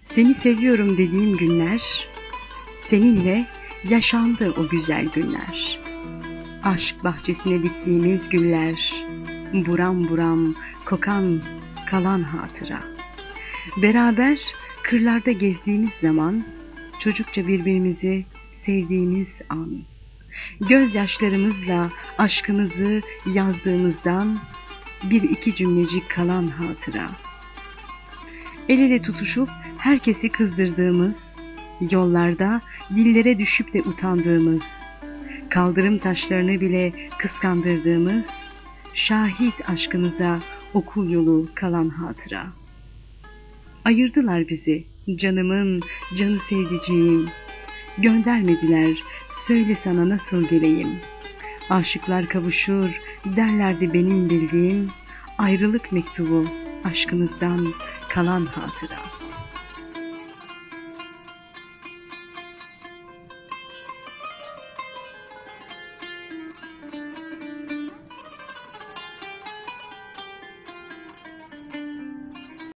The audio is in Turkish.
Seni seviyorum dediğim günler, seninle yaşandı o güzel günler. Aşk bahçesine diktiğimiz güller, buram buram kokan kalan hatıra. Beraber kırlarda gezdiğimiz zaman, çocukça birbirimizi sevdiğimiz an. Gözyaşlarımızla aşkımızı yazdığımızdan bir iki cümlecik kalan hatıra. El ele tutuşup herkesi kızdırdığımız, yollarda dillere düşüp de utandığımız, kaldırım taşlarını bile kıskandırdığımız, şahit aşkımıza okul yolu kalan hatıra. Ayırdılar bizi, canımın, canı sevdiceğim. Göndermediler, söyle sana nasıl geleyim. Aşıklar kavuşur, derlerdi benim bildiğim, ayrılık mektubu, aşkımızdan kalan hatıra.